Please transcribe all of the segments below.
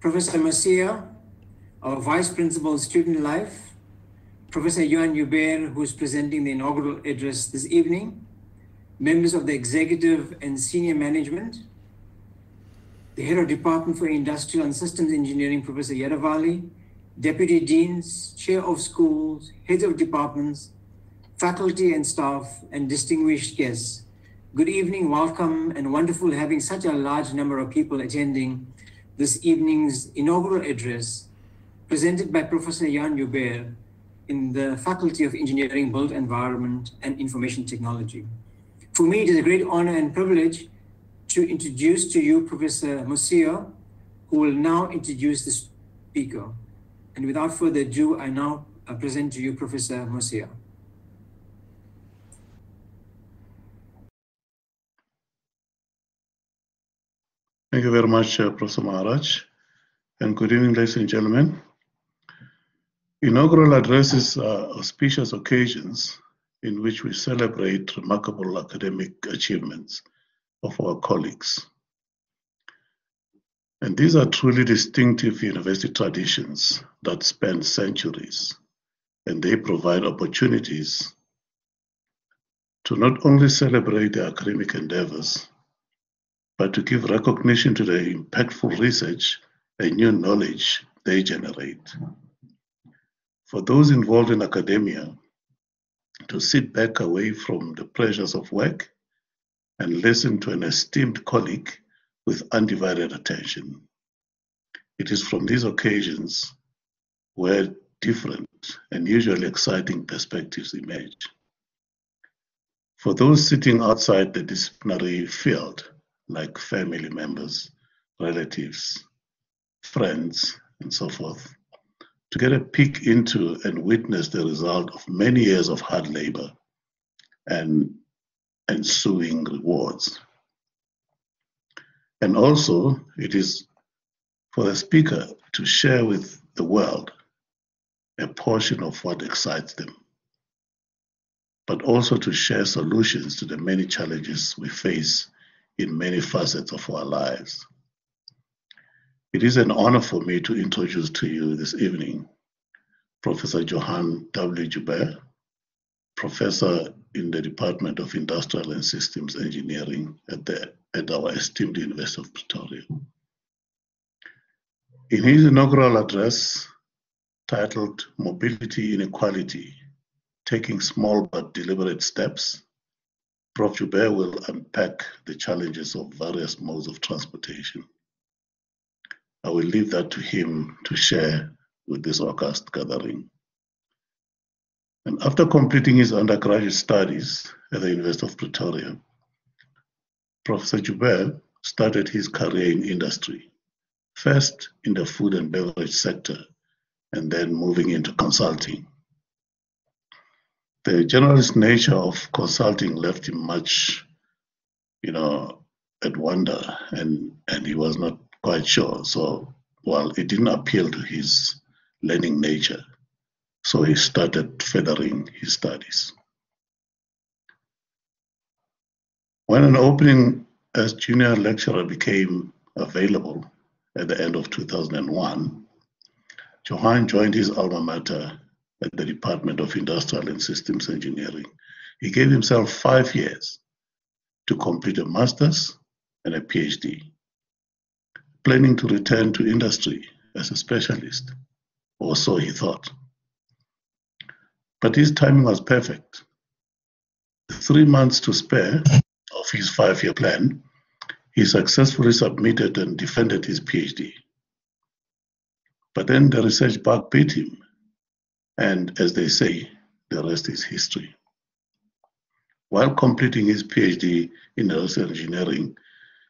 Professor Mosia, our Vice Principal of Student Life, Professor Johan Joubert, who is presenting the inaugural address this evening, members of the executive and senior management, the head of Department for Industrial and Systems Engineering, Professor Yadavalli, deputy deans, chair of schools, heads of departments, faculty and staff, and distinguished guests. Good evening, welcome, and wonderful having such a large number of people attending this evening's inaugural address presented by Professor Jan Joubert in the Faculty of Engineering, Built Environment, and Information Technology. For me, it is a great honor and privilege to introduce to you Professor Mosia, who will now introduce the speaker. And without further ado, I now uh, present to you Professor Mosia. Thank you very much, uh, Professor Maharaj. And good evening, ladies and gentlemen. Inaugural addresses are auspicious occasions in which we celebrate remarkable academic achievements of our colleagues. And these are truly distinctive university traditions that span centuries, and they provide opportunities to not only celebrate their academic endeavors, but to give recognition to the impactful research and new knowledge they generate. For those involved in academia, to sit back away from the pleasures of work and listen to an esteemed colleague with undivided attention. It is from these occasions where different and usually exciting perspectives emerge. For those sitting outside the disciplinary field, like family members, relatives, friends, and so forth, to get a peek into and witness the result of many years of hard labor and ensuing rewards. And also, it is for the speaker to share with the world a portion of what excites them, but also to share solutions to the many challenges we face in many facets of our lives. It is an honor for me to introduce to you this evening Professor Johan W. Joubert, Professor in the Department of Industrial and Systems Engineering at, the, at our esteemed University of Pretoria. In his inaugural address, titled Mobility Inequality Taking Small but Deliberate Steps, Prof. Joubert will unpack the challenges of various modes of transportation. I will leave that to him to share with this august gathering. And after completing his undergraduate studies at the University of Pretoria, Professor Joubert started his career in industry, first in the food and beverage sector, and then moving into consulting. The generalist nature of consulting left him much, you know, at wonder, and, and he was not quite sure. So, well, it didn't appeal to his learning nature. So he started furthering his studies. When an opening as junior lecturer became available at the end of 2001, Johan joined his alma mater at the Department of Industrial and Systems Engineering. He gave himself five years to complete a master's and a PhD, planning to return to industry as a specialist, or so he thought. But his timing was perfect. The Three months to spare of his five year plan, he successfully submitted and defended his PhD. But then the research bug bit him, and as they say, the rest is history. While completing his PhD in aerospace engineering,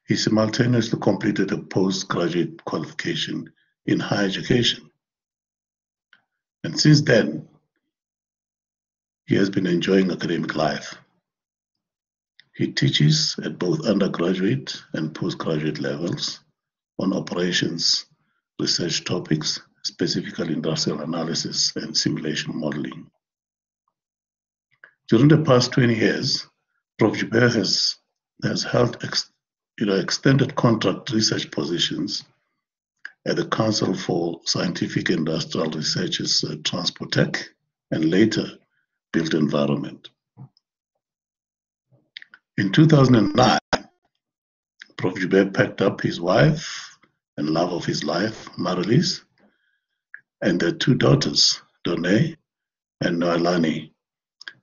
he simultaneously completed a postgraduate qualification in higher education. And since then, he has been enjoying academic life. He teaches at both undergraduate and postgraduate levels on operations research topics, specifically industrial analysis and simulation modeling. During the past 20 years, Prof. Joubert has, has held ex, you know, extended contract research positions at the Council for Scientific Industrial Research's uh, Transportek and later Built Environment. In 2009, Prof. Joubert packed up his wife and love of his life, Marilise, and their two daughters, Done and Noelani,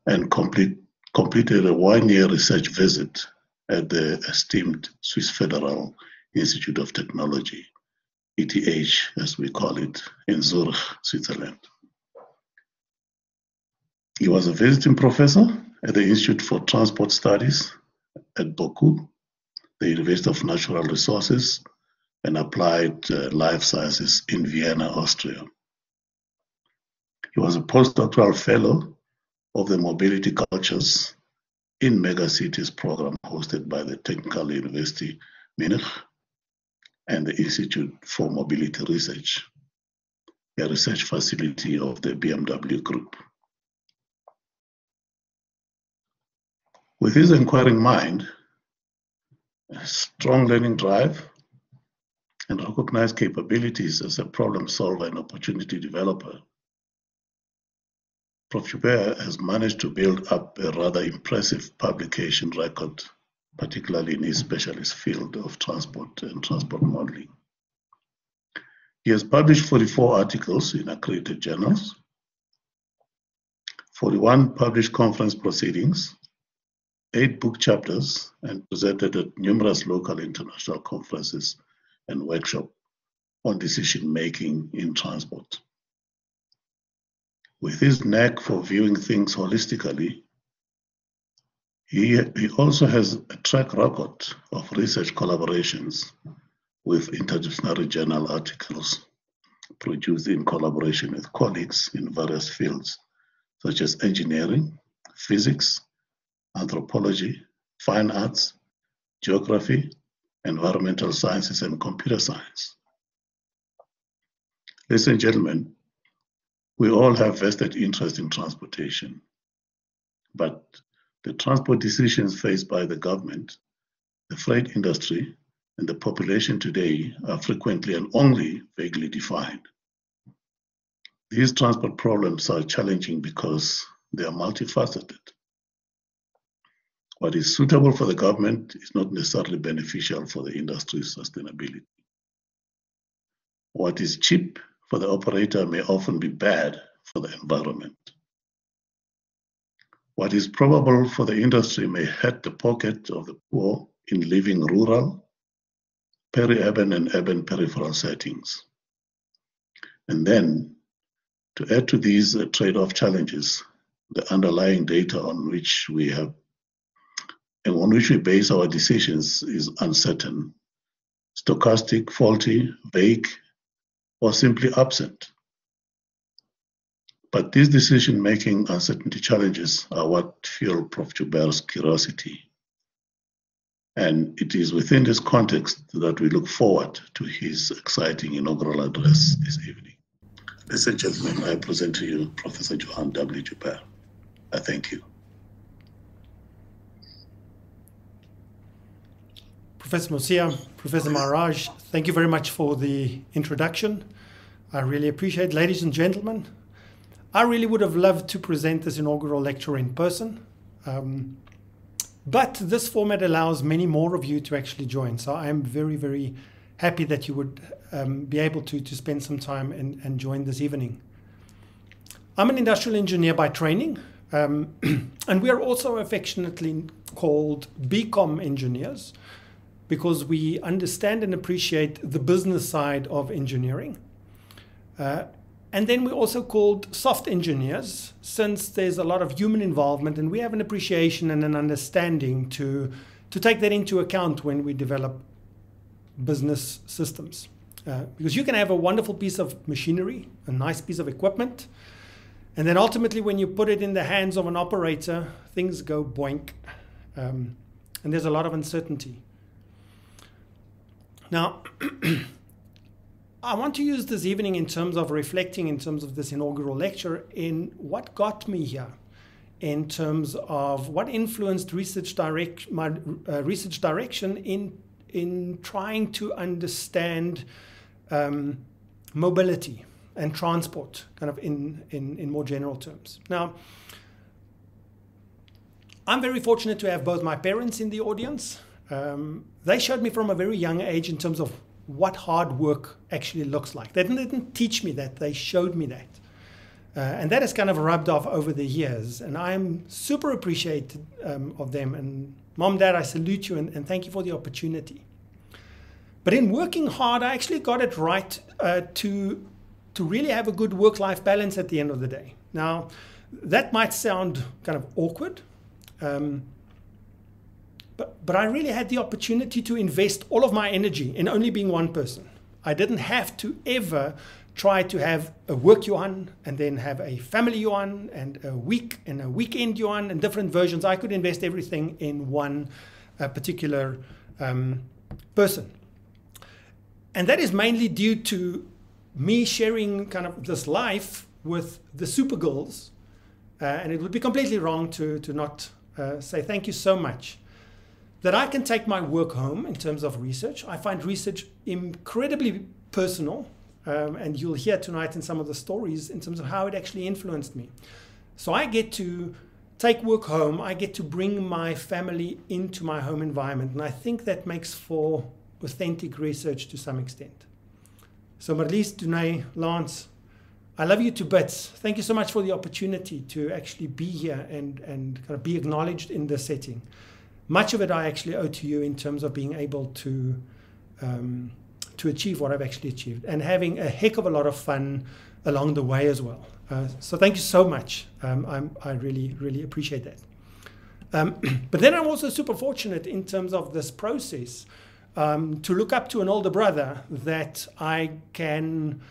and complete, completed a one-year research visit at the esteemed Swiss Federal Institute of Technology, ETH as we call it, in Zurich, Switzerland. He was a visiting professor at the Institute for Transport Studies at BOKU, the University of Natural Resources and Applied uh, Life Sciences in Vienna, Austria. He was a postdoctoral fellow of the Mobility Cultures in Megacities program hosted by the Technical University Munich and the Institute for Mobility Research, a research facility of the BMW Group. With his inquiring mind, strong learning drive, and recognized capabilities as a problem solver and opportunity developer, Prof. Joubert has managed to build up a rather impressive publication record, particularly in his specialist field of transport and transport modeling. He has published 44 articles in accredited journals, 41 published conference proceedings, eight book chapters, and presented at numerous local international conferences and workshops on decision making in transport. With his knack for viewing things holistically, he, he also has a track record of research collaborations with interdisciplinary journal articles produced in collaboration with colleagues in various fields such as engineering, physics, anthropology, fine arts, geography, environmental sciences, and computer science. Ladies and gentlemen, we all have vested interest in transportation, but the transport decisions faced by the government, the freight industry, and the population today are frequently and only vaguely defined. These transport problems are challenging because they are multifaceted. What is suitable for the government is not necessarily beneficial for the industry's sustainability. What is cheap for the operator may often be bad for the environment. What is probable for the industry may hurt the pocket of the poor in living rural, peri-urban and urban peripheral settings. And then, to add to these uh, trade-off challenges, the underlying data on which we have and on which we base our decisions is uncertain, stochastic, faulty, vague, or simply absent. But these decision-making uncertainty challenges are what fuel Prof. Joubert's curiosity. And it is within this context that we look forward to his exciting inaugural address this evening. Ladies and gentlemen, I present to you Professor Johan W. Joubert. I thank you. Professor Mosia, Professor Maharaj, thank you very much for the introduction. I really appreciate. Ladies and gentlemen, I really would have loved to present this inaugural lecture in person. Um, but this format allows many more of you to actually join. So I am very, very happy that you would um, be able to, to spend some time and, and join this evening. I'm an industrial engineer by training, um, and we are also affectionately called BCom engineers because we understand and appreciate the business side of engineering. Uh, and then we're also called soft engineers, since there's a lot of human involvement, and we have an appreciation and an understanding to, to take that into account when we develop business systems. Uh, because you can have a wonderful piece of machinery, a nice piece of equipment, and then ultimately, when you put it in the hands of an operator, things go boink, um, and there's a lot of uncertainty. Now, I want to use this evening in terms of reflecting in terms of this inaugural lecture in what got me here in terms of what influenced research direct my uh, research direction in in trying to understand um, mobility and transport, kind of in, in, in more general terms. Now, I'm very fortunate to have both my parents in the audience. Um, they showed me from a very young age in terms of what hard work actually looks like. They didn't, didn't teach me that, they showed me that. Uh, and that has kind of rubbed off over the years. And I'm super appreciative um, of them. And mom, dad, I salute you and, and, thank you for the opportunity. But in working hard, I actually got it right uh, to, to really have a good work life balance at the end of the day. Now, that might sound kind of awkward. Um, but, but I really had the opportunity to invest all of my energy in only being one person. I didn't have to ever try to have a work Johan and then have a family Johan and a week and a weekend Johan and different versions. I could invest everything in one uh, particular um, person. And that is mainly due to me sharing kind of this life with the super girls. Uh, and it would be completely wrong to, to not uh, say thank you so much that I can take my work home in terms of research. I find research incredibly personal, um, and you'll hear tonight in some of the stories in terms of how it actually influenced me. So I get to take work home, I get to bring my family into my home environment, and I think that makes for authentic research to some extent. So Marlies, Dunay, Lance, I love you to bits. Thank you so much for the opportunity to actually be here and, and kind of be acknowledged in this setting much of it I actually owe to you in terms of being able to um, to achieve what I've actually achieved and having a heck of a lot of fun along the way as well. Uh, so thank you so much. Um, i really, really appreciate that. Um, but then I'm also super fortunate in terms of this process um, to look up to an older brother that I can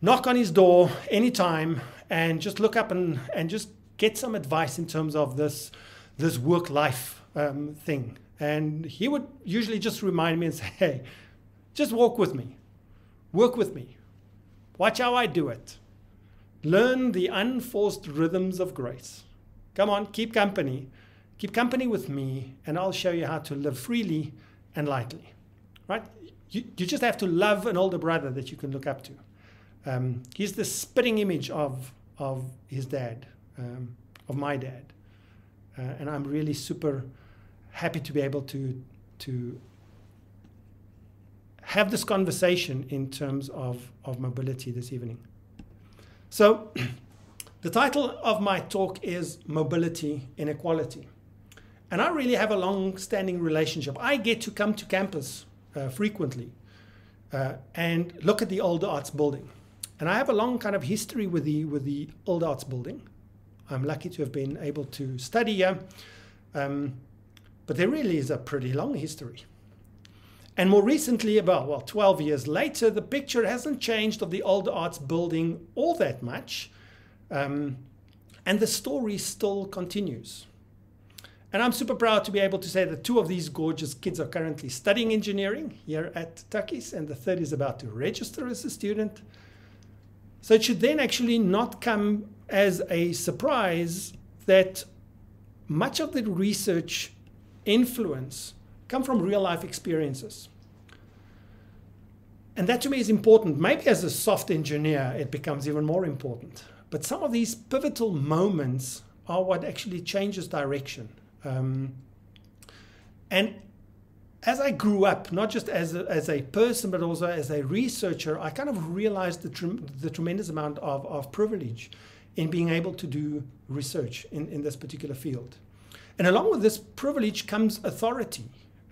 knock on his door anytime and just look up and, and just get some advice in terms of this this work life um, thing. And he would usually just remind me and say, hey, just walk with me, work with me, watch how I do it. Learn the unforced rhythms of grace. Come on, keep company. Keep company with me, and I'll show you how to live freely and lightly. Right? You, you just have to love an older brother that you can look up to. Um, he's the spitting image of, of his dad, um, of my dad. Uh, and I'm really super happy to be able to to have this conversation in terms of, of mobility this evening. So, the title of my talk is Mobility Inequality. And I really have a long standing relationship. I get to come to campus uh, frequently uh, and look at the Old Arts building. And I have a long kind of history with the, with the Old Arts building. I'm lucky to have been able to study here. Um, but there really is a pretty long history. And more recently, about well, 12 years later, the picture hasn't changed of the old arts building all that much. Um, and the story still continues. And I'm super proud to be able to say that two of these gorgeous kids are currently studying engineering here at Tukkies, and the third is about to register as a student. So it should then actually not come as a surprise that much of the research influence come from real life experiences. And that to me is important. Maybe as a soft engineer, it becomes even more important. But some of these pivotal moments are what actually changes direction. Um, and as I grew up, not just as a, as a person, but also as a researcher, I kind of realized the, the tremendous amount of, of privilege in being able to do research in, in this particular field. And along with this privilege comes authority.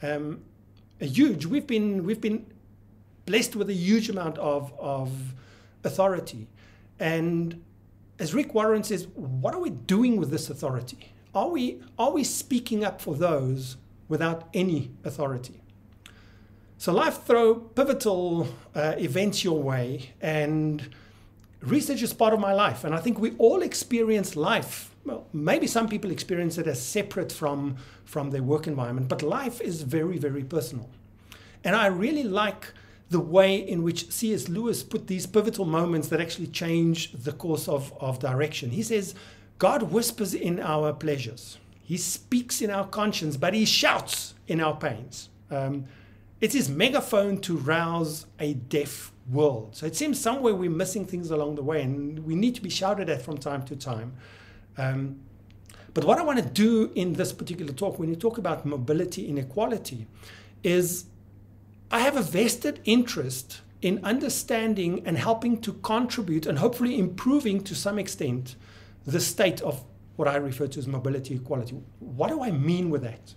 Um, a huge, we've been, we've been blessed with a huge amount of, of authority. And as Rick Warren says, what are we doing with this authority? Are we, are we speaking up for those without any authority. So life throw pivotal uh, events your way, and research is part of my life. And I think we all experience life. Well, maybe some people experience it as separate from from their work environment, but life is very, very personal. And I really like the way in which C.S. Lewis put these pivotal moments that actually change the course of, of direction. He says, God whispers in our pleasures. He speaks in our conscience, but he shouts in our pains. Um, It's his megaphone to rouse a deaf world. So it seems somewhere we're missing things along the way, and we need to be shouted at from time to time. Um, but what I want to do in this particular talk, when you talk about mobility inequality, is I have a vested interest in understanding and helping to contribute and hopefully improving to some extent the state of what I refer to as mobility equality. What do I mean with that?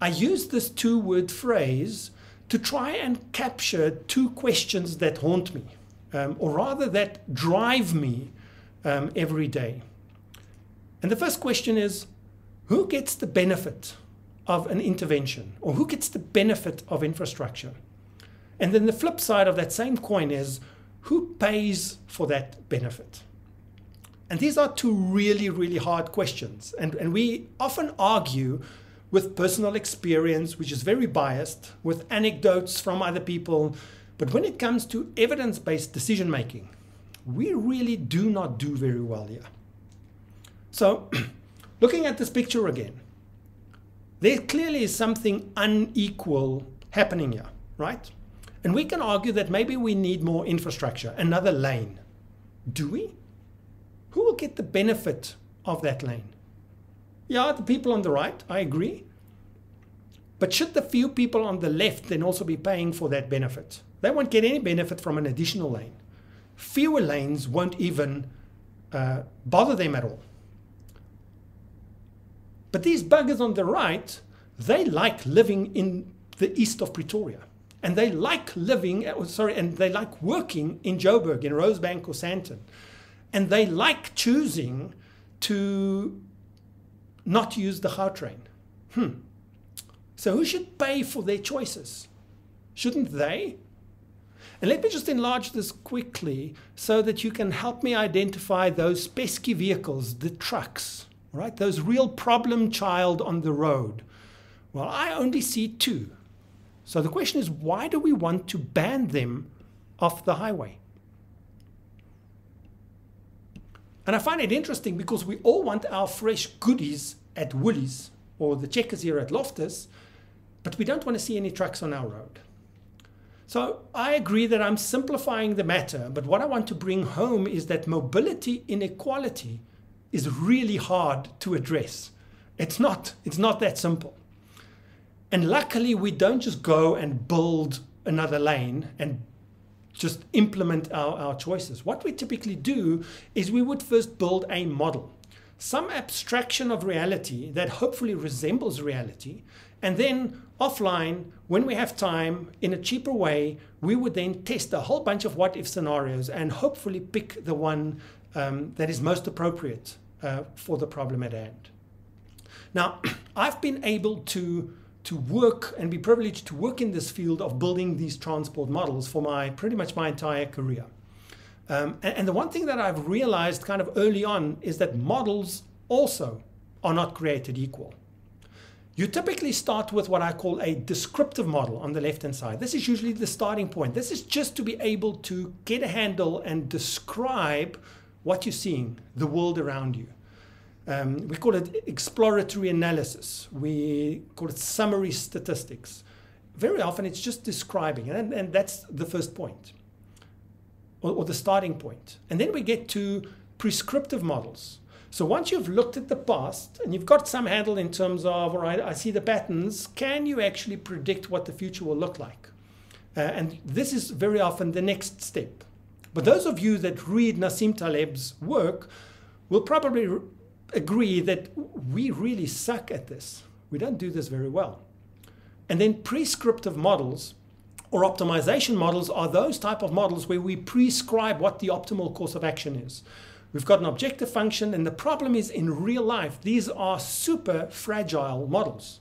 I use this two word phrase to try and capture two questions that haunt me, um, or rather that drive me um, every day. And the first question is who gets the benefit of an intervention, or who gets the benefit of infrastructure? And then the flip side of that same coin is who pays for that benefit? And these are two really, really hard questions. And, and we often argue with personal experience, which is very biased, with anecdotes from other people. But when it comes to evidence based decision making, we really do not do very well here. So, looking at this picture again, there clearly is something unequal happening here, right? And we can argue that maybe we need more infrastructure, another lane. Do we? Who will get the benefit of that lane? Yeah, the people on the right, I agree. But should the few people on the left then also be paying for that benefit? They won't get any benefit from an additional lane. Fewer lanes won't even uh, bother them at all. But these buggers on the right, they like living in the east of Pretoria. And they like living, uh, sorry, and they like working in Joburg, in Rosebank or Sandton. And they like choosing to not use the Gautrain. Hmm. So who should pay for their choices? Shouldn't they? And let me just enlarge this quickly so that you can help me identify those pesky vehicles, the trucks, right? Those real problem child on the road. Well, I only see two. So the question is why do we want to ban them off the highway? And I find it interesting because we all want our fresh goodies at Woolies or the checkers here at Loftus, but we don't want to see any trucks on our road. So I agree that I'm simplifying the matter, but what I want to bring home is that mobility inequality is really hard to address. It's not, it's not that simple. And luckily, we don't just go and build another lane and just implement our, our choices. What we typically do is we would first build a model, some abstraction of reality that hopefully resembles reality. And then offline, when we have time, in a cheaper way, we would then test a whole bunch of what if scenarios and hopefully pick the one um, that is most appropriate uh, for the problem at hand. Now, I've been able to to work and be privileged to work in this field of building these transport models for my pretty much my entire career. Um, and, and the one thing that I've realized kind of early on is that models also are not created equal. You typically start with what I call a descriptive model on the left hand side. This is usually the starting point. This is just to be able to get a handle and describe what you're seeing, the world around you. Um, we call it exploratory analysis. We call it summary statistics. Very often it's just describing, and, and that's the first point, or, or the starting point. And then we get to prescriptive models. So once you've looked at the past and you've got some handle in terms of, all right, I see the patterns, can you actually predict what the future will look like? Uh, and this is very often the next step. But those of you that read Nassim Taleb's work will probably agree that we really suck at this. We don't do this very well. And then prescriptive models or optimization models are those type of models where we prescribe what the optimal course of action is. We've got an objective function, and the problem is in real life, these are super fragile models.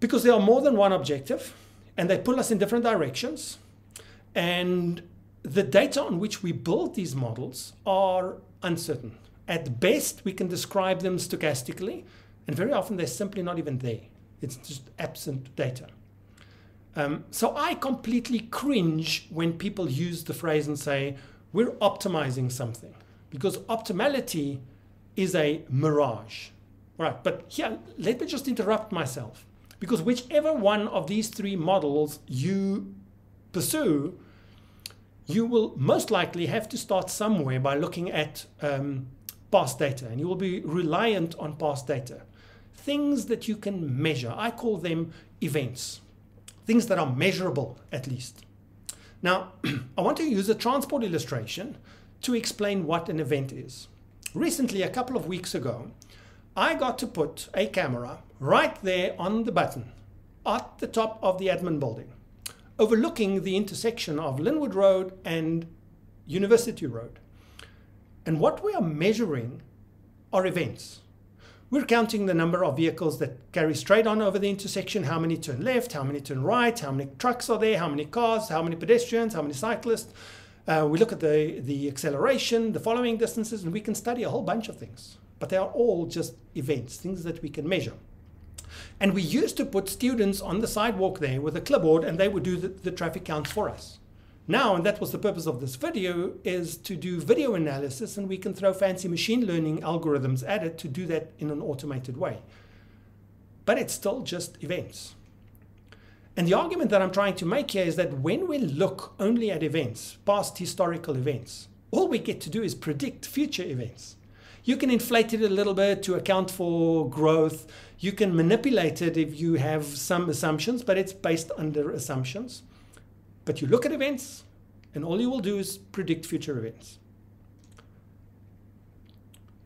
Because there are more than one objective, and they pull us in different directions. And the data on which we build these models are uncertain. At best, we can describe them stochastically, and very often they're simply not even there. It's just absent data. Um, so I completely cringe when people use the phrase and say, we're optimizing something, because optimality is a mirage. Right, but here, let me just interrupt myself. Because whichever one of these three models you pursue, you will most likely have to start somewhere by looking at um, past data, and you will be reliant on past data. Things that you can measure. I call them events, things that are measurable at least. Now, I want to use a transport illustration to explain what an event is. Recently, a couple of weeks ago, I got to put a camera right there on the button at the top of the admin building overlooking the intersection of Lynnwood Road and University Road. And what we are measuring are events. We're counting the number of vehicles that carry straight on over the intersection, how many turn left, how many turn right, how many trucks are there, how many cars, how many pedestrians, how many cyclists. Uh, we look at the, the acceleration, the following distances, and we can study a whole bunch of things. But they are all just events, things that we can measure. And we used to put students on the sidewalk there with a clipboard and they would do the, the traffic counts for us. Now, and that was the purpose of this video, is to do video analysis and we can throw fancy machine learning algorithms at it to do that in an automated way. But it's still just events. And the argument that I'm trying to make here is that when we look only at events, past historical events, all we get to do is predict future events. You can inflate it a little bit to account for growth. You can manipulate it if you have some assumptions, but it's based under assumptions. But you look at events, and all you will do is predict future events.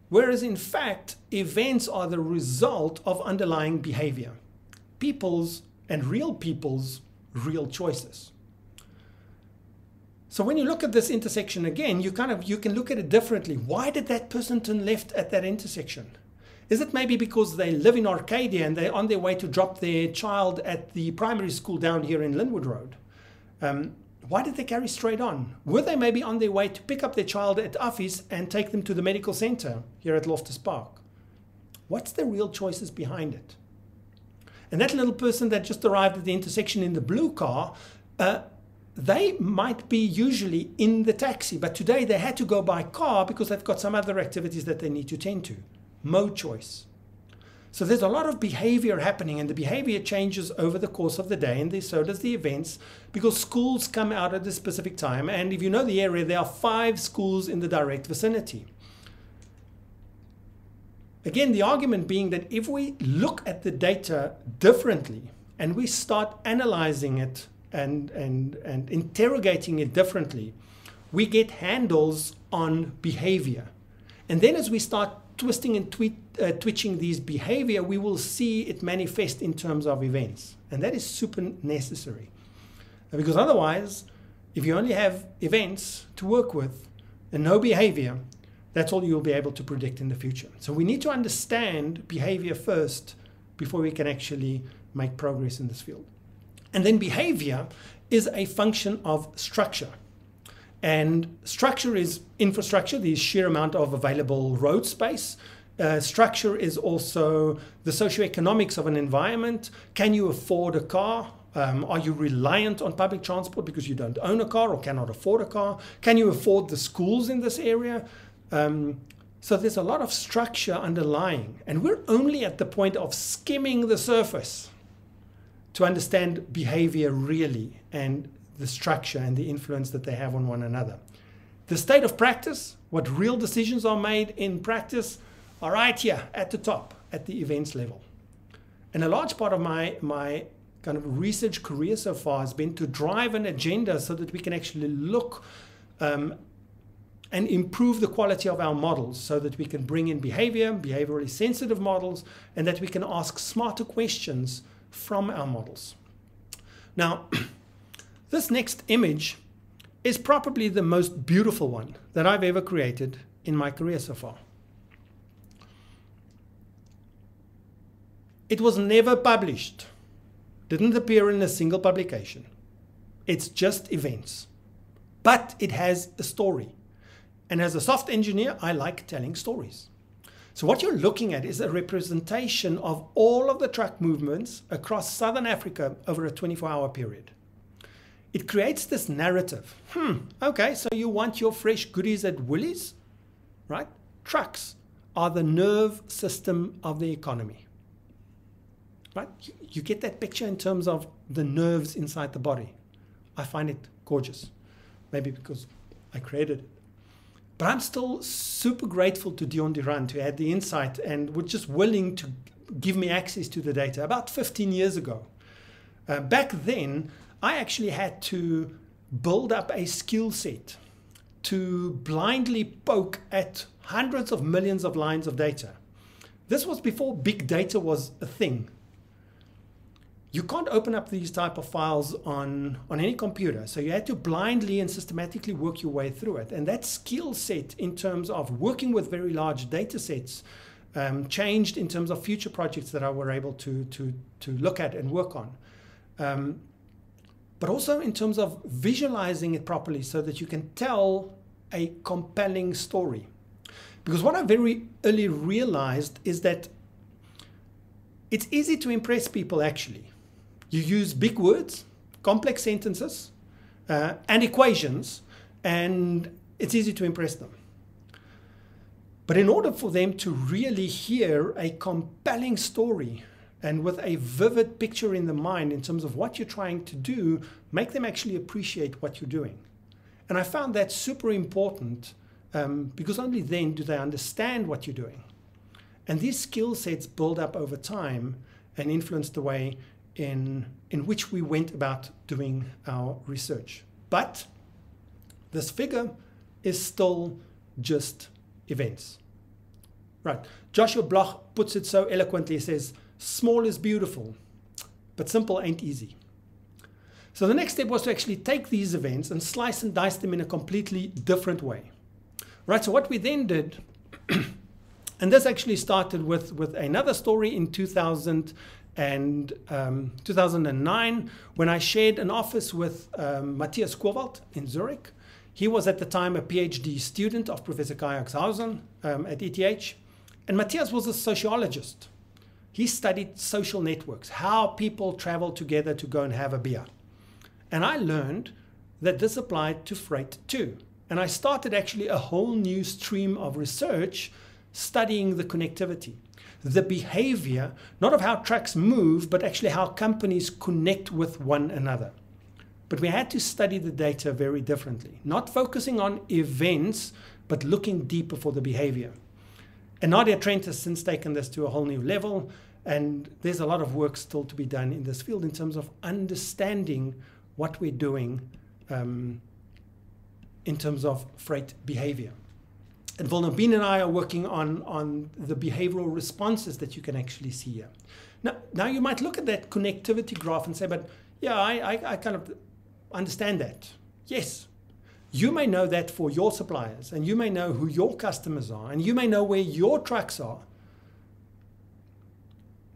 Whereas, in fact, events are the result of underlying behavior, people's and real people's real choices. So when you look at this intersection again, you kind of you can look at it differently. Why did that person turn left at that intersection? Is it maybe because they live in Arcadia and they're on their way to drop their child at the primary school down here in Lynnwood Road? Um, why did they carry straight on? Were they maybe on their way to pick up their child at office and take them to the medical center here at Loftus Park? What's the real choices behind it? And that little person that just arrived at the intersection in the blue car, uh, they might be usually in the taxi, but today they had to go by car because they've got some other activities that they need to tend to. Mode choice. So there's a lot of behavior happening, and the behavior changes over the course of the day, and so does the events because schools come out at a specific time. And if you know the area, there are five schools in the direct vicinity. Again, the argument being that if we look at the data differently and we start analyzing it and, and, and interrogating it differently, we get handles on behavior. And then as we start twisting and uh, twitching these behavior, we will see it manifest in terms of events. And that is super necessary. Because otherwise, if you only have events to work with and no behavior, that's all you'll be able to predict in the future. So we need to understand behavior first before we can actually make progress in this field. And then behavior is a function of structure. And structure is infrastructure, the sheer amount of available road space. Uh, structure is also the socioeconomics of an environment. Can you afford a car? Um, are you reliant on public transport because you don't own a car or cannot afford a car? Can you afford the schools in this area? Um, so there's a lot of structure underlying, and we're only at the point of skimming the surface to understand behavior really and the structure and the influence that they have on one another. The state of practice, what real decisions are made in practice, are right here at the top, at the events level. And a large part of my, my kind of research career so far has been to drive an agenda so that we can actually look um, and improve the quality of our models so that we can bring in behavior, behaviorally sensitive models, and that we can ask smarter questions from our models. Now, this next image is probably the most beautiful one that I've ever created in my career so far. It was never published, didn't appear in a single publication. It's just events. But it has a story. And as a soft engineer, I like telling stories. So what you're looking at is a representation of all of the truck movements across southern Africa over a 24-hour period. It creates this narrative. Hmm, okay, so you want your fresh goodies at Woolies, right? Trucks are the nerve system of the economy. right? You, get that picture in terms of the nerves inside the body. I find it gorgeous. Maybe because I created it. But I'm still super grateful to Dion Duran to add the insight and was just willing to give me access to the data about 15 years ago. Uh, back then, I actually had to build up a skill set to blindly poke at hundreds of millions of lines of data. This was before big data was a thing. You can't open up these type of files on, on any computer. So you had to blindly and systematically work your way through it. And that skill set in terms of working with very large data sets um, changed in terms of future projects that I were able to, to, to look at and work on. Um, but also in terms of visualizing it properly so that you can tell a compelling story. Because what I very early realized is that it's easy to impress people actually. You use big words, complex sentences, uh, and equations, and it's easy to impress them. But in order for them to really hear a compelling story and with a vivid picture in the mind in terms of what you're trying to do, make them actually appreciate what you're doing. And I found that super important um, because only then do they understand what you're doing. And these skill sets build up over time and influence the way in, in which we went about doing our research. But this figure is still just events. Right. Joshua Bloch puts it so eloquently. He says, Small is beautiful, but simple ain't easy. So the next step was to actually take these events and slice and dice them in a completely different way. Right, so what we then did, and this actually started with, with another story in 2000 and um, 2009 when I shared an office with um, Matthias Kowald in Zurich. He was at the time a PhD student of Professor Kay um, at ETH. And Matthias was a sociologist. He studied social networks, how people travel together to go and have a beer. And I learned that this applied to freight too. And I started actually a whole new stream of research studying the connectivity, the behavior, not of how trucks move, but actually how companies connect with one another. But we had to study the data very differently, not focusing on events, but looking deeper for the behavior. And Nadia Trent has since taken this to a whole new level. And there's a lot of work still to be done in this field in terms of understanding what we're doing um, in terms of freight behavior. And Volna Bean and I are working on, on the behavioral responses that you can actually see here. Now, now you might look at that connectivity graph and say, but yeah, I, I, I kind of understand that. Yes, you may know that for your suppliers, and you may know who your customers are, and you may know where your trucks are.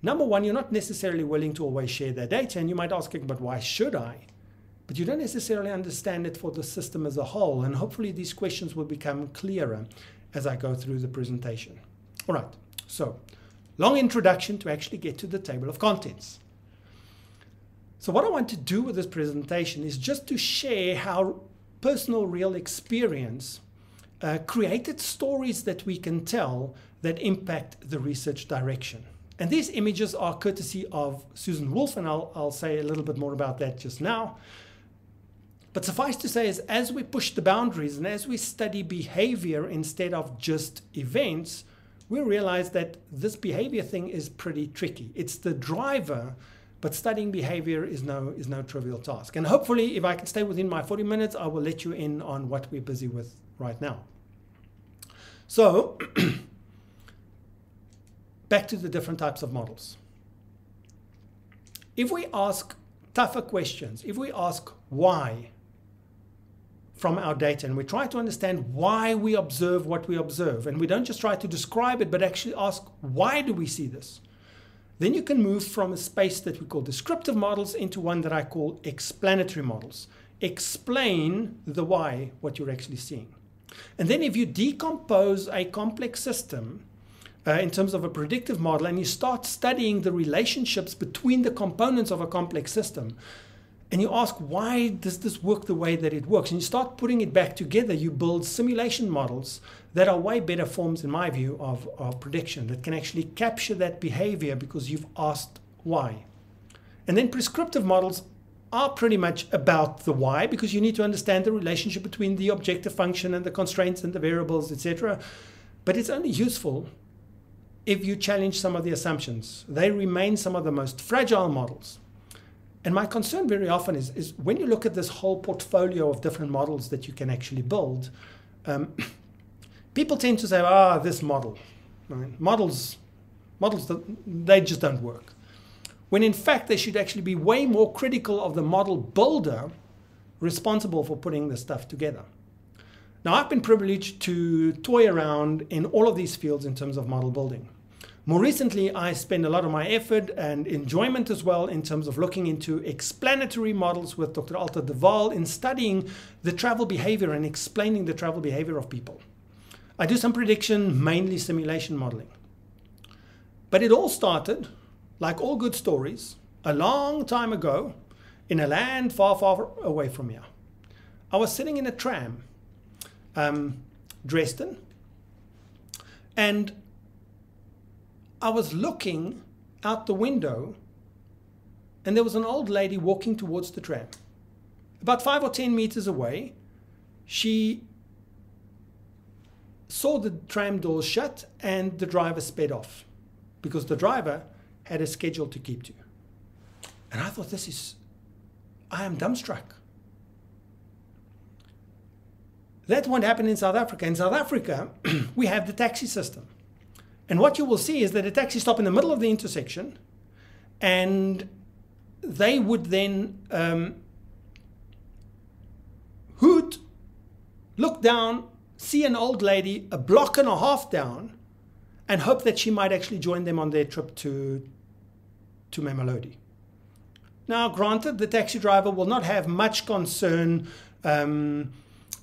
Number one, you're not necessarily willing to always share that data, and you might ask, but why should I? But you don't necessarily understand it for the system as a whole, and hopefully these questions will become clearer as I go through the presentation. All right, so long introduction to actually get to the table of contents. So what I want to do with this presentation is just to share how personal real experience uh, created stories that we can tell that impact the research direction. And these images are courtesy of Susan Wolf, and I'll, I'll say a little bit more about that just now. But suffice to say is as we push the boundaries and as we study behavior instead of just events, we realize that this behavior thing is pretty tricky. It's the driver but studying behavior is no, is no trivial task. And hopefully, if I can stay within my 40 minutes, I will let you in on what we're busy with right now. So, back to the different types of models. If we ask tougher questions, if we ask why from our data and we try to understand why we observe what we observe, and we don't just try to describe it, but actually ask why do we see this? Then you can move from a space that we call descriptive models into one that I call explanatory models. Explain the why, what you're actually seeing. And then if you decompose a complex system uh, in terms of a predictive model and you start studying the relationships between the components of a complex system, and you ask why does this work the way that it works and you start putting it back together you build simulation models that are way better forms in my view of, of prediction that can actually capture that behavior because you've asked why. And then prescriptive models are pretty much about the why because you need to understand the relationship between the objective function and the constraints and the variables, etc. But it's only useful if you challenge some of the assumptions. They remain some of the most fragile models. And my concern very often is, is when you look at this whole portfolio of different models that you can actually build, um, people tend to say, ah, this model. Mean, models, models, they just don't work when in fact they should actually be way more critical of the model builder responsible for putting the stuff together. Now, I've been privileged to toy around in all of these fields in terms of model building. More recently, I spend a lot of my effort and enjoyment as well in terms of looking into explanatory models with Dr. Alta de Waal in studying the travel behavior and explaining the travel behavior of people. I do some prediction, mainly simulation modeling. But it all started like all good stories, a long time ago, in a land far, far away from here. I was sitting in a tram, um, Dresden, and I was looking out the window, and there was an old lady walking towards the tram. About five or ten meters away, she saw the tram doors shut and the driver sped off because the driver had a schedule to keep to. And I thought, this is, I am dumbstruck. That won't happen in South Africa. In South Africa, we have the taxi system. And what you will see is that a taxi stop in the middle of the intersection, and they would then um, hoot, look down, see an old lady a block and a half down, and hope that she might actually join them on their trip to, to Mamelodi. Now, granted, the taxi driver will not have much concern um,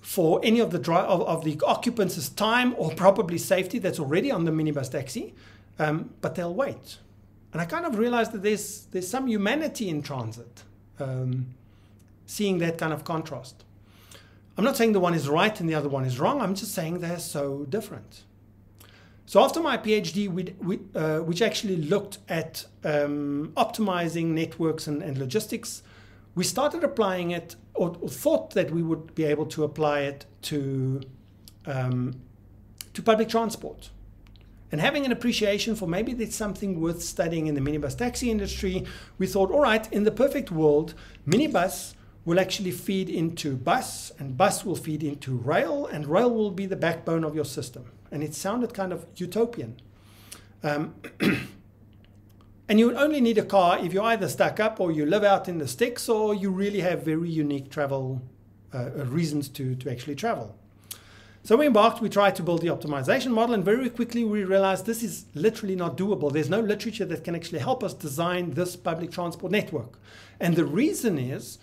for any of the, of, of, the occupants' time or probably safety that's already on the minibus taxi, um, but they'll wait. And I kind of realized that there's, there's some humanity in transit, um, seeing that kind of contrast. I'm not saying the one is right and the other one is wrong, I'm just saying they're so different. So after my PhD, we, uh, which actually looked at um, optimizing networks and, and, logistics, we started applying it, or, or, thought that we would be able to apply it to um, to public transport. And having an appreciation for maybe there's something worth studying in the minibus taxi industry, we thought, all right, in the perfect world, minibus will actually feed into bus, and bus will feed into rail, and rail will be the backbone of your system and it sounded kind of utopian. Um, and you would only need a car if you're either stuck up or you live out in the sticks or you really have very unique travel uh, uh, reasons to, to actually travel. So we embarked, we tried to build the optimization model, and very quickly we realized this is literally not doable. There's no literature that can actually help us design this public transport network. And the reason is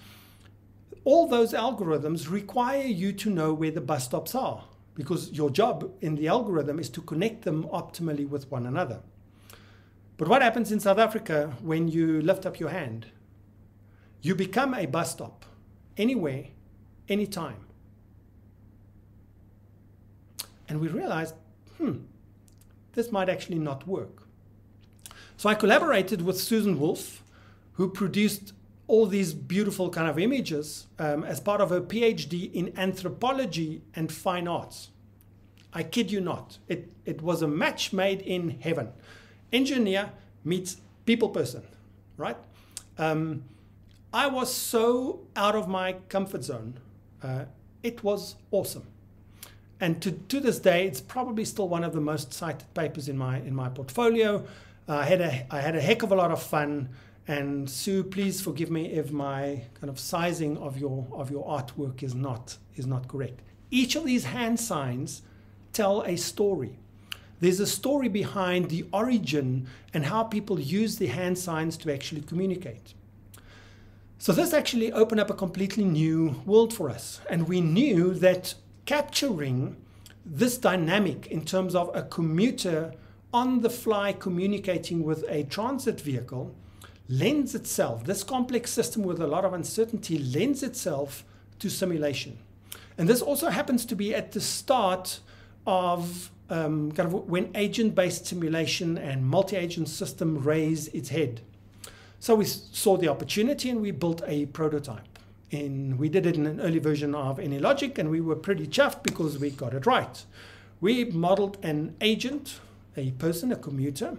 all those algorithms require you to know where the bus stops are because your job in the algorithm is to connect them optimally with one another. But what happens in South Africa when you lift up your hand? You become a bus stop anywhere, anytime. And we realized, hmm, this might actually not work. So I collaborated with Susan Wolf, who produced all these beautiful kind of images um, as part of her PhD in anthropology and fine arts. I kid you not. It, it was a match made in heaven. Engineer meets people person, right? Um, I was so out of my comfort zone. Uh, it was awesome. And to, to this day, it's probably still one of the most cited papers in my, in my portfolio. Uh, I, had a, I had a heck of a lot of fun. And Sue, please forgive me if my kind of sizing of your of your artwork is not is not correct. Each of these hand signs tell a story. There's a story behind the origin and how people use the hand signs to actually communicate. So this actually opened up a completely new world for us. And we knew that capturing this dynamic in terms of a commuter on the fly communicating with a transit vehicle lends itself, this complex system with a lot of uncertainty lends itself to simulation. And this also happens to be at the start of um, kind of when agent-based simulation and multi-agent system raise its head. So we saw the opportunity and we built a prototype. In, we did it in an early version of AnyLogic and we were pretty chuffed because we got it right. We modeled an agent, a person, a commuter,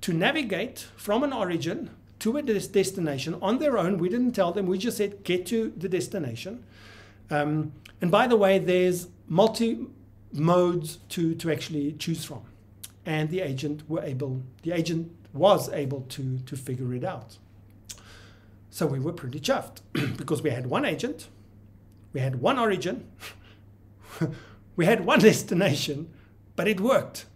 to navigate from an origin to a destination on their own. We didn't tell them, we just said, get to the destination. Um, and by the way, there's multi modes to, to actually choose from. And the agent were able, the agent was able to, to figure it out. So we were pretty chuffed because we had one agent, we had one origin, we had one destination, but it worked.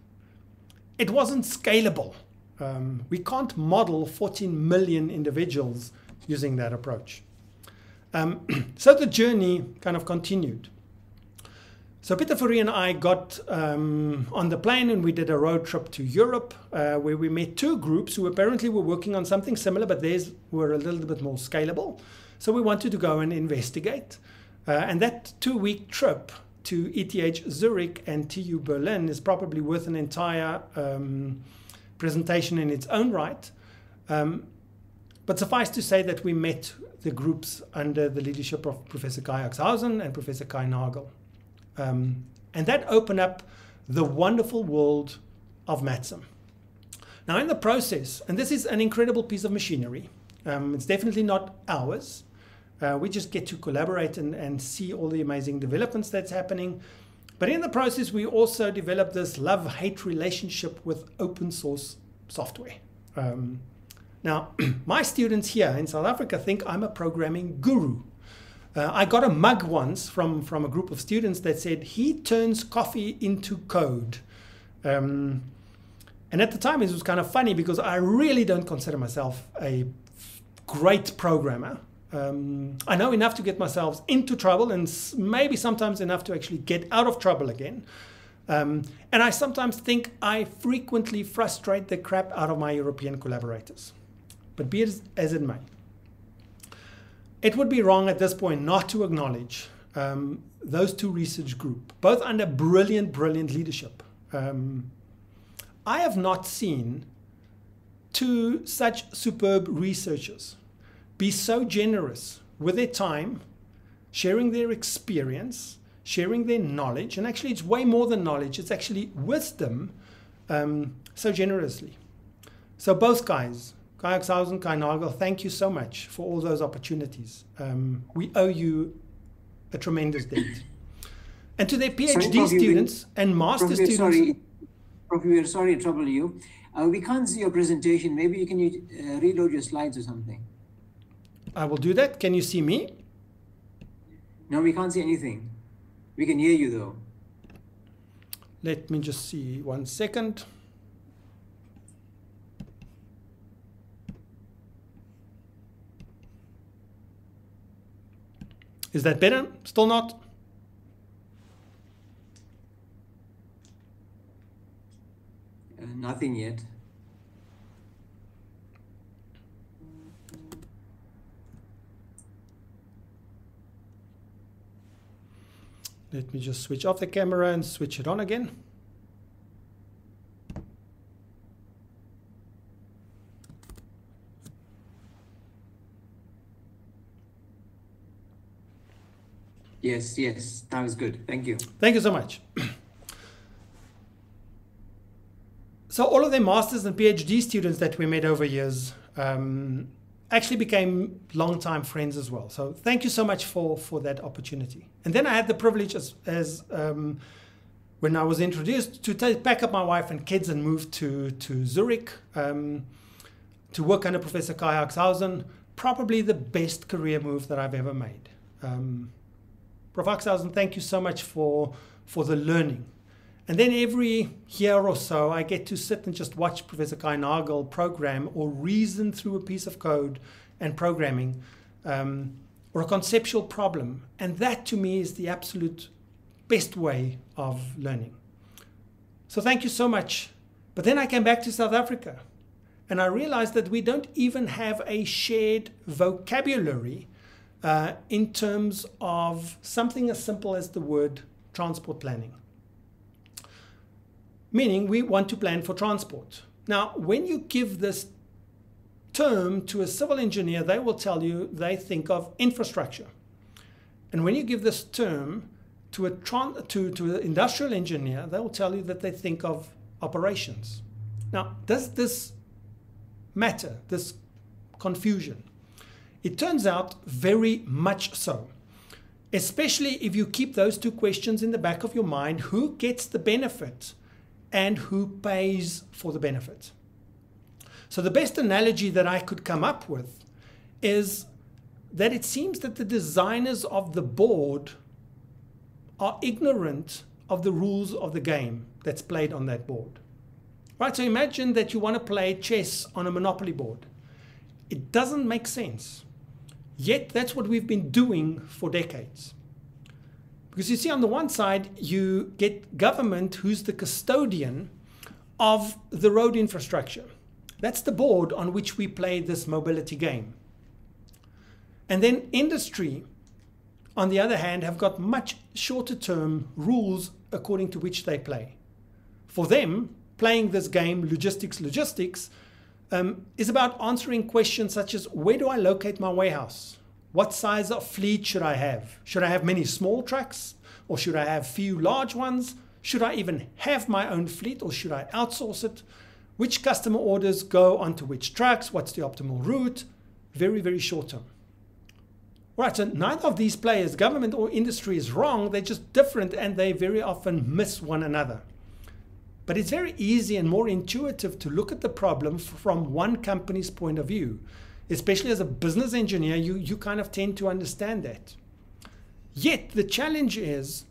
It wasn't scalable. Um, we can't model 14 million individuals using that approach. Um, so the journey kind of continued. So Peter Fourie and I got um, on the plane and we did a road trip to Europe uh, where we met two groups who apparently were working on something similar, but theirs were a little bit more scalable. So we wanted to go and investigate. Uh, and that two week trip to ETH Zurich and TU Berlin is probably worth an entire um, presentation in its own right. Um, but suffice to say that we met the groups under the leadership of Professor Kai Axhausen and Professor Kai Nagel. Um, and that opened up the wonderful world of MATSIM. Now, in the process, and this is an incredible piece of machinery, um, it's definitely not ours. Uh, we just get to collaborate and, and see all the amazing developments that's happening. But in the process, we also developed this love hate relationship with open source software. Um, now, my students here in South Africa think I'm a programming guru. Uh, I got a mug once from, from a group of students that said, he turns coffee into code. Um, and at the time, it was kind of funny because I really don't consider myself a great programmer. Um, I know enough to get myself into trouble and maybe sometimes enough to actually get out of trouble again. Um, and I sometimes think I frequently frustrate the crap out of my European collaborators. But be it as it may. It would be wrong at this point not to acknowledge um, those two research groups, both under brilliant, brilliant leadership. Um, I have not seen two such superb researchers be so generous with their time, sharing their experience, sharing their knowledge, and actually, it's way more than knowledge, it's actually wisdom um, so generously. So, both guys, Kai Axhausen, Kai Nagel, thank you so much for all those opportunities. Um, we owe you a tremendous debt. And to their PhD sorry, students and master Prof, students. Sorry, Prof, we are sorry to trouble you. Uh, we can't see your presentation. Maybe you can uh, reload your slides or something. I will do that. Can you see me? No, we can't see anything. We can hear you though. Let me just see one second. Is that better? Still not? Uh, nothing yet. Let me just switch off the camera and switch it on again. Yes, yes, was good. Thank you. Thank you so much. so all of the masters and PhD students that we met over years um, actually became longtime friends as well. So thank you so much for for that opportunity. And then I had the privilege as as um, when I was introduced to take, pack up my wife and kids and move to to Zurich um, to work under Professor Kai Axhausen. Probably the best career move that I've ever made. Um, Prof. Axhausen, thank you so much for, for the learning. And then every year or so, I get to sit and just watch Professor Kai Nagel program or reason through a piece of code and programming um, or a conceptual problem. And that to me is the absolute best way of learning. So thank you so much. But then I came back to South Africa and I realized that we don't even have a shared vocabulary uh, in terms of something as simple as the word transport planning. Meaning, we want to plan for transport. Now, when you give this term to a civil engineer, they will tell you they think of infrastructure. And when you give this term to a to, to an industrial engineer, they will tell you that they think of operations. Now, does this matter, this confusion? It turns out very much so. Especially if you keep those two questions in the back of your mind who gets the benefit and who pays for the benefit? So, the best analogy that I could come up with is that it seems that the designers of the board are ignorant of the rules of the game that's played on that board. Right? So imagine that you want to play chess on a monopoly board. It doesn't make sense. Yet that's what we've been doing for decades. Because you see, on the one side, you get government who's the custodian of the road infrastructure. That's the board on which we play this mobility game. And then industry, on the other hand, have got much shorter term rules according to which they play. For them, playing this game, logistics, logistics, um, is about answering questions such as where do I locate my warehouse? What size of fleet should I have? Should I have many small trucks or should I have few large ones? Should I even have my own fleet or should I outsource it? Which customer orders go onto which trucks? What's the optimal route? Very, very short term. Right, so neither of these players, government or industry, is wrong. They're just different and they very often miss one another. But it's very easy and more intuitive to look at the problem from one company's point of view. Especially as a business engineer, you, you kind of tend to understand that. Yet the challenge is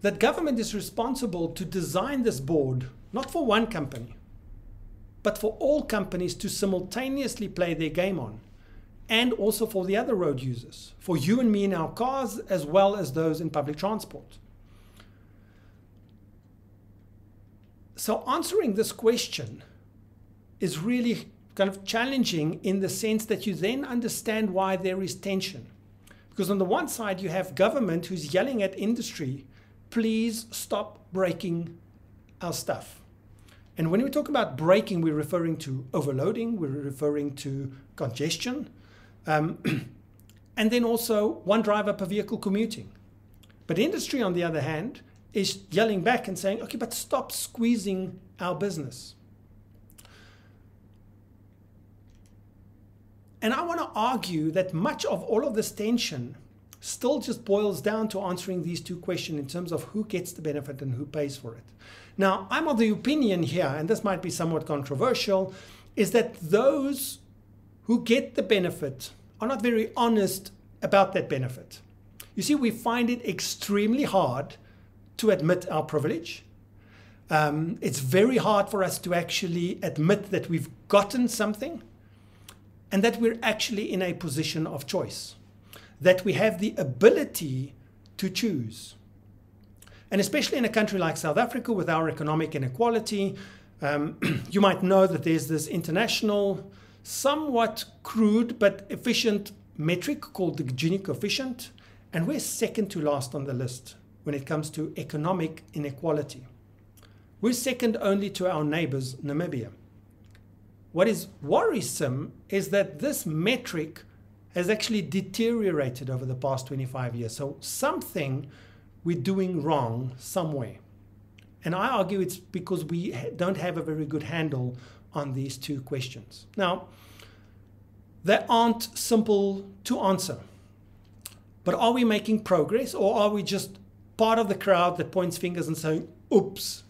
that government is responsible to design this board not for one company, but for all companies to simultaneously play their game on, and also for the other road users, for you and me in our cars, as well as those in public transport. So, answering this question is really kind of challenging in the sense that you then understand why there is tension. Because on the one side, you have government who's yelling at industry, please stop breaking our stuff. And when we talk about braking, we're referring to overloading, we're referring to congestion, um, and then also one driver per vehicle commuting. But industry, on the other hand, is yelling back and saying, okay, but stop squeezing our business. And I want to argue that much of all of this tension still just boils down to answering these two questions in terms of who gets the benefit and who pays for it. Now, I'm of the opinion here, and this might be somewhat controversial, is that those who get the benefit are not very honest about that benefit. You see, we find it extremely hard to admit our privilege. Um, it's very hard for us to actually admit that we've gotten something and that we're actually in a position of choice, that we have the ability to choose. And especially in a country like South Africa with our economic inequality, um, you might know that there's this international, somewhat crude but efficient metric called the Gini coefficient, and we're second to last on the list when it comes to economic inequality. We're second only to our neighbors, Namibia. What is worrisome is that this metric has actually deteriorated over the past 25 years. So something we're doing wrong somewhere. And I argue it's because we don't have a very good handle on these two questions. Now, they aren't simple to answer. But are we making progress or are we just part of the crowd that points fingers and saying, oops.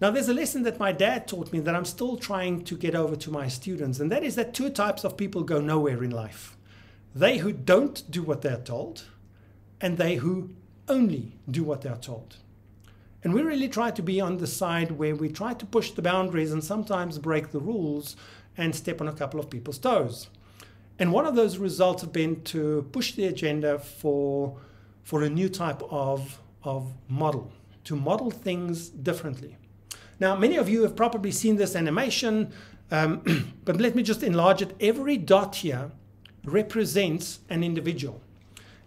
Now, there's a lesson that my dad taught me that I'm still trying to get over to my students, and that is that two types of people go nowhere in life they who don't do what they're told, and they who only do what they're told. And we really try to be on the side where we try to push the boundaries and sometimes break the rules and step on a couple of people's toes. And one of those results have been to push the agenda for for a new type of, of model, to model things differently. Now, many of you have probably seen this animation, um, but let me just enlarge it. Every dot here represents an individual.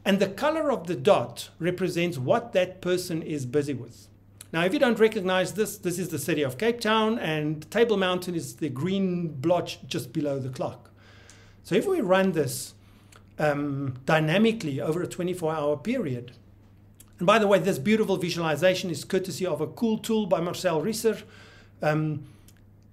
And the color of the dot represents what that person is busy with. Now, if you don't recognize this, this is the city of Cape Town, and Table Mountain is the green blotch just below the clock. So if we run this um, dynamically over a 24 hour period, and by the way, this beautiful visualization is courtesy of a cool tool by Marcel Rieser. Um,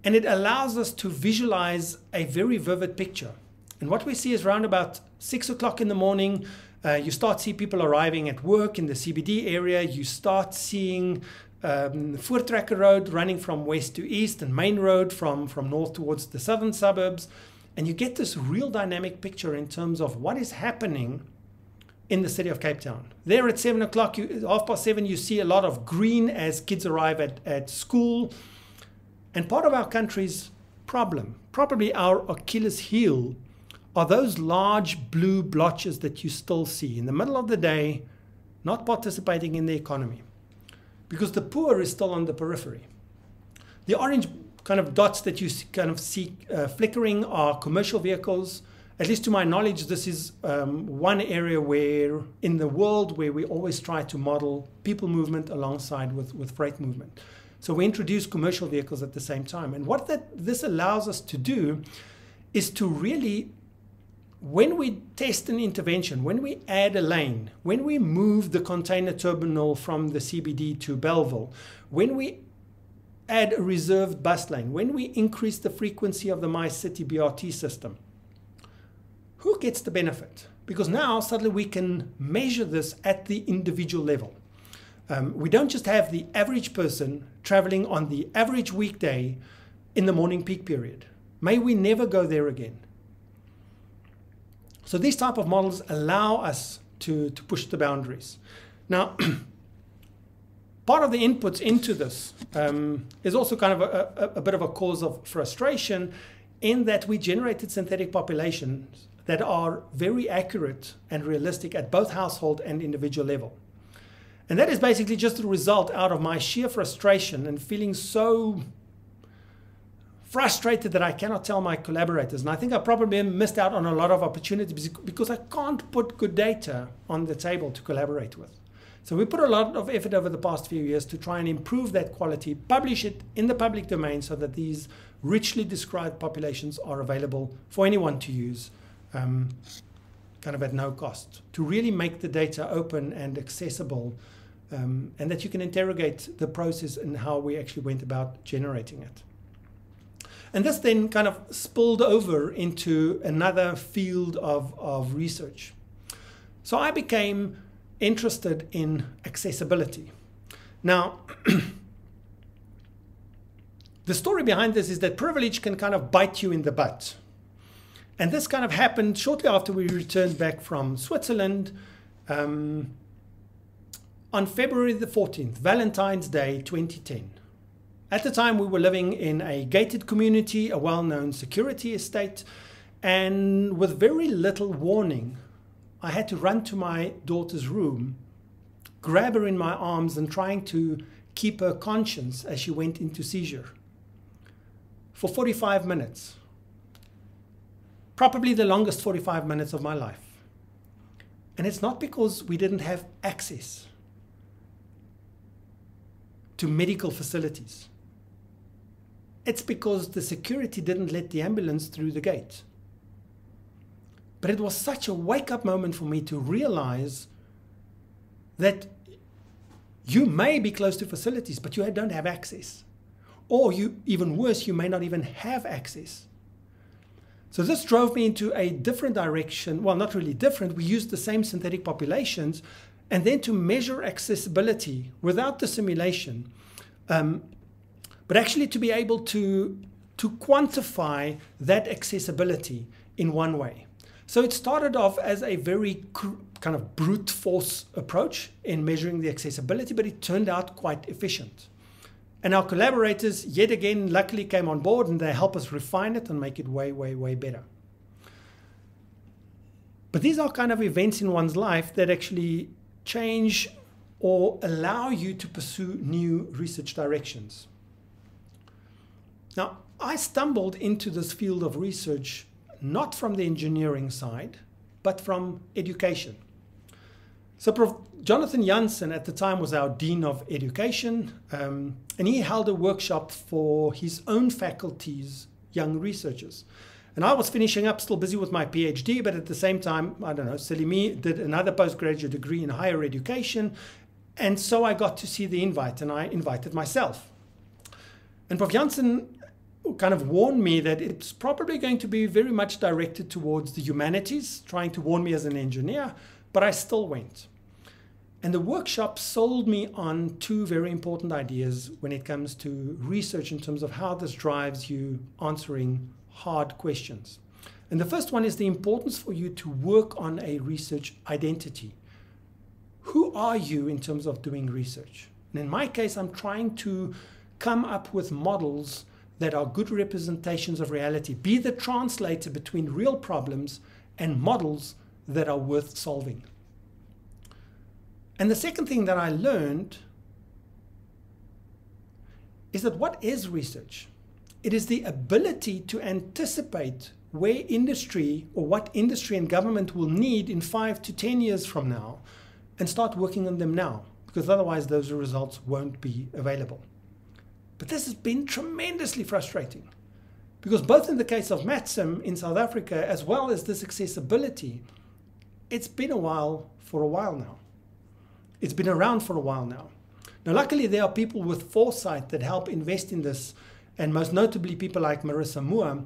and it allows us to visualize a very vivid picture. And what we see is around about six o'clock in the morning, uh, you start see people arriving at work in the CBD area. You start seeing um, Road running from west to east and Main Road from, from north towards the southern suburbs. And you get this real dynamic picture in terms of what is happening in the city of Cape Town. There at seven o'clock, you, half past seven, you see a lot of green as kids arrive at, at school. And part of our country's problem, probably our Achilles heel, are those large blue blotches that you still see in the middle of the day, not participating in the economy. Because the poor is still on the periphery. The orange kind of dots that you kind of see uh, flickering are commercial vehicles. At least to my knowledge, this is um, one area where in the world where we always try to model people movement alongside with, with freight movement. So we introduce commercial vehicles at the same time. And what that, this allows us to do is to really, when we test an intervention, when we add a lane, when we move the container terminal from the CBD to Bellville, when we add a reserved bus lane, when we increase the frequency of the MyCiTi BRT system, who gets the benefit? Because now suddenly we can measure this at the individual level. Um, we don't just have the average person traveling on the average weekday in the morning peak period. May we never go there again. So these type of models allow us to, to push the boundaries. Now, part of the inputs into this um, is also kind of a, a, a bit of a cause of frustration in that we generated synthetic populations that are very accurate and realistic at both household and individual level. And that is basically just a result out of my sheer frustration and feeling so frustrated that I cannot tell my collaborators. And I think I probably missed out on a lot of opportunities because I can't put good data on the table to collaborate with. So we put a lot of effort over the past few years to try and improve that quality, publish it in the public domain so that these richly described populations are available for anyone to use um, kind of at no cost to really make the data open and accessible um, and that you can interrogate the process and how we actually went about generating it. And this then kind of spilled over into another field of, of research. So I became interested in accessibility. Now, the story behind this is that privilege can kind of bite you in the butt. And this kind of happened shortly after we returned back from Switzerland um, on February the 14th, Valentine's Day 2010. At the time, we were living in a gated community, a well known security estate, and with very little warning, I had to run to my daughter's room, grab her in my arms, and trying to keep her conscious as she went into seizure. For 45 minutes, probably the longest 45 minutes of my life. And it's not because we didn't have access to medical facilities. It's because the security didn't let the ambulance through the gate. But it was such a wake up moment for me to realize that you may be close to facilities, but you don't have access. Or you, even worse, you may not even have access. So this drove me into a different direction. Well, not really different. We used the same synthetic populations. And then to measure accessibility without the simulation, um, but actually to be able to, to quantify that accessibility in one way. So it started off as a very kind of brute force approach in measuring the accessibility, but it turned out quite efficient. And our collaborators, yet again, luckily came on board and they help us refine it and make it way, way, way better. But these are kind of events in one's life that actually change or allow you to pursue new research directions. Now, I stumbled into this field of research not from the engineering side, but from education. So Prof. Jonathan Jansen at the time was our Dean of Education, um, and he held a workshop for his own faculty's young researchers. And I was finishing up, still busy with my PhD, but at the same time, I don't know, Salimi did another postgraduate degree in higher education. And so I got to see the invite, and I invited myself. And Prof. Jansen kind of warned me that it's probably going to be very much directed towards the humanities, trying to warn me as an engineer, but I still went. And the workshop sold me on two very important ideas when it comes to research in terms of how this drives you answering hard questions. And the first one is the importance for you to work on a research identity. Who are you in terms of doing research? And in my case, I'm trying to come up with models that are good representations of reality, be the translator between real problems and models that are worth solving. And the second thing that I learned is that what is research? It is the ability to anticipate where industry or what industry and government will need in five to 10 years from now and start working on them now, because otherwise those results won't be available. But this has been tremendously frustrating because both in the case of MatSim in South Africa as well as this accessibility, it's been a while for a while now. It's been around for a while now. Now, luckily, there are people with foresight that help invest in this, and most notably, people like Marissa Moore,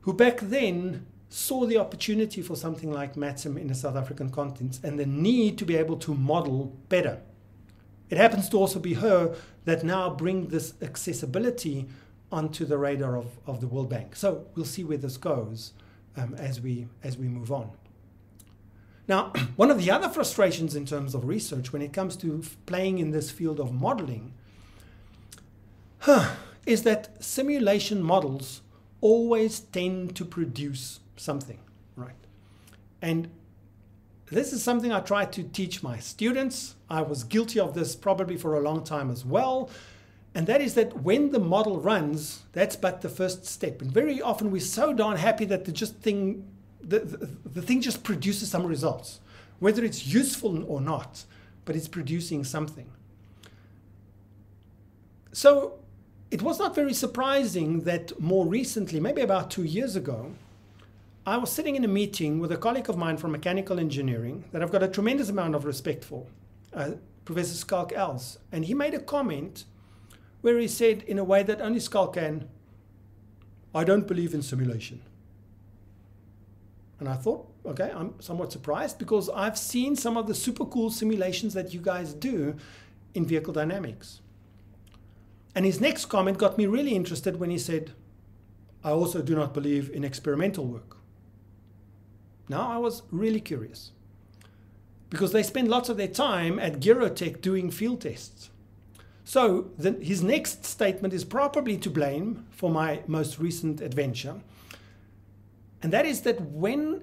who back then saw the opportunity for something like MatSim in the South African context and the need to be able to model better. It happens to also be her that now bring this accessibility onto the radar of, of the World Bank. So we'll see where this goes um, as, we, as we move on. Now, one of the other frustrations in terms of research when it comes to playing in this field of modeling huh, is that simulation models always tend to produce something, right? And this is something I try to teach my students. I was guilty of this probably for a long time as well. And that is that when the model runs, that's but the first step. And very often we're so darn happy that the just thing the, the, the thing just produces some results, whether it's useful or not, but it's producing something. So it was not very surprising that more recently, maybe about two years ago, I was sitting in a meeting with a colleague of mine from mechanical engineering that I've got a tremendous amount of respect for, uh, Professor Schalk Els. And he made a comment where he said, in a way that only Skalk can, I don't believe in simulation. And I thought, okay, I'm somewhat surprised because I've seen some of the super cool simulations that you guys do in vehicle dynamics. And his next comment got me really interested when he said, I also do not believe in experimental work. Now I was really curious because they spend lots of their time at Gerotek doing field tests. So the, his next statement is probably to blame for my most recent adventure and that is that when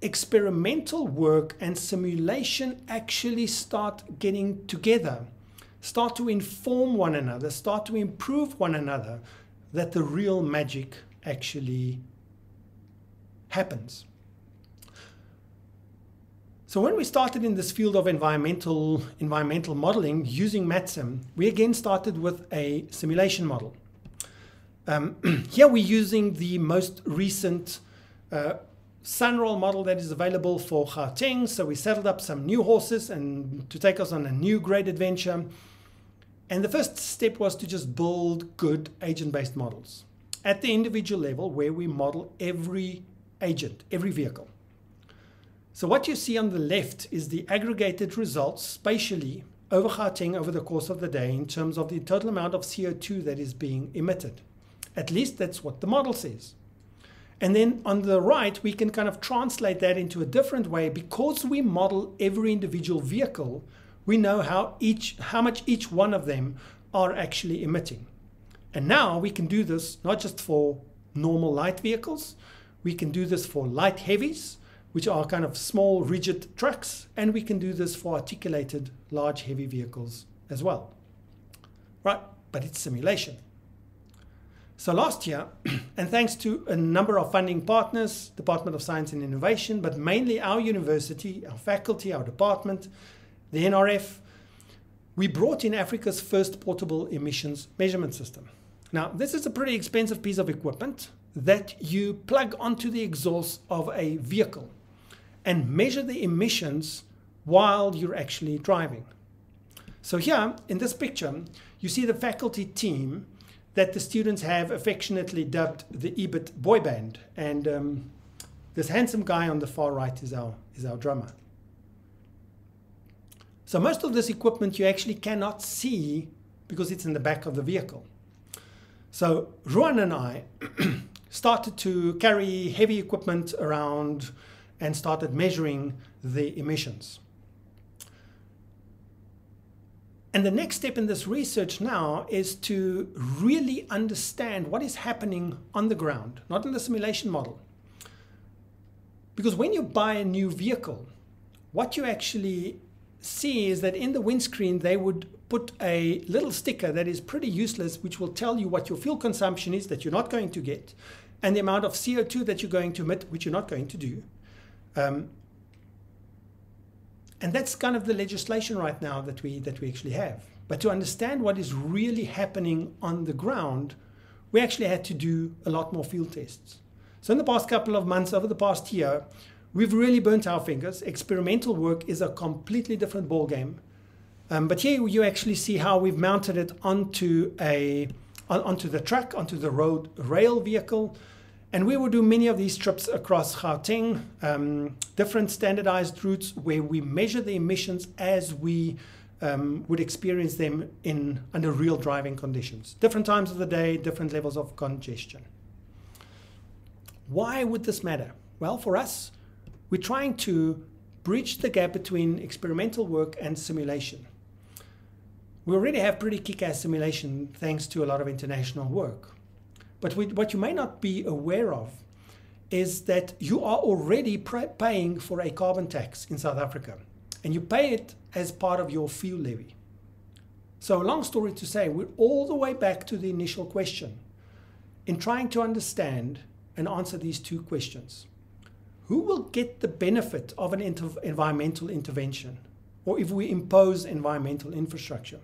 experimental work and simulation actually start getting together, start to inform one another, start to improve one another, that the real magic actually happens. So when we started in this field of environmental environmental modeling using MatSim, we again started with a simulation model. Um, here we're using the most recent uh, SANRAL model that is available for Gauteng. So we settled up some new horses and to take us on a new great adventure. And the first step was to just build good agent-based models at the individual level where we model every agent, every vehicle. So what you see on the left is the aggregated results spatially over Gauteng over the course of the day in terms of the total amount of CO2 that is being emitted. At least that's what the model says. And then on the right, we can kind of translate that into a different way because we model every individual vehicle, we know how each how much each one of them are actually emitting. And now we can do this not just for normal light vehicles, we can do this for light heavies, which are kind of small rigid trucks, and we can do this for articulated large heavy vehicles as well. Right, but it's simulation. So last year, and thanks to a number of funding partners, Department of Science and Innovation, but mainly our university, our faculty, our department, the NRF, we brought in Africa's first portable emissions measurement system. Now, this is a pretty expensive piece of equipment that you plug onto the exhaust of a vehicle and measure the emissions while you're actually driving. So here in this picture, you see the faculty team that the students have affectionately dubbed the EBIT boy band. And um, this handsome guy on the far right is our, is our drummer. So most of this equipment you actually cannot see because it's in the back of the vehicle. So Ruan and I started to carry heavy equipment around and started measuring the emissions. And the next step in this research now is to really understand what is happening on the ground, not in the simulation model. Because when you buy a new vehicle, what you actually see is that in the windscreen they would put a little sticker that is pretty useless, which will tell you what your fuel consumption is that you're not going to get, and the amount of CO2 that you're going to emit, which you're not going to do. Um, and that's kind of the legislation right now that we that we actually have. But to understand what is really happening on the ground, we actually had to do a lot more field tests. So in the past couple of months, over the past year, we've really burnt our fingers. Experimental work is a completely different ballgame. Um, but here you actually see how we've mounted it onto a onto the track, onto the road rail vehicle. And we will do many of these trips across Gauteng, um, different standardized routes where we measure the emissions as we um, would experience them in under real driving conditions. Different times of the day, different levels of congestion. Why would this matter? Well, for us, we're trying to bridge the gap between experimental work and simulation. We already have pretty kick-ass simulation thanks to a lot of international work. But what you may not be aware of is that you are already paying for a carbon tax in South Africa, and you pay it as part of your fuel levy. So, a long story to say, we're all the way back to the initial question in trying to understand and answer these two questions. Who will get the benefit of an inter- environmental intervention, or if we impose environmental infrastructure?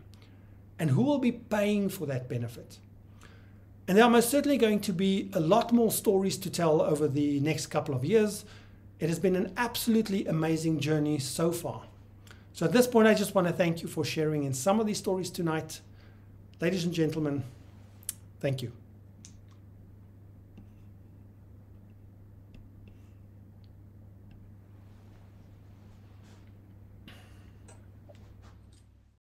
And who will be paying for that benefit? And there are most certainly going to be a lot more stories to tell over the next couple of years. It has been an absolutely amazing journey so far. So at this point, I just want to thank you for sharing in some of these stories tonight. Ladies and gentlemen, thank you.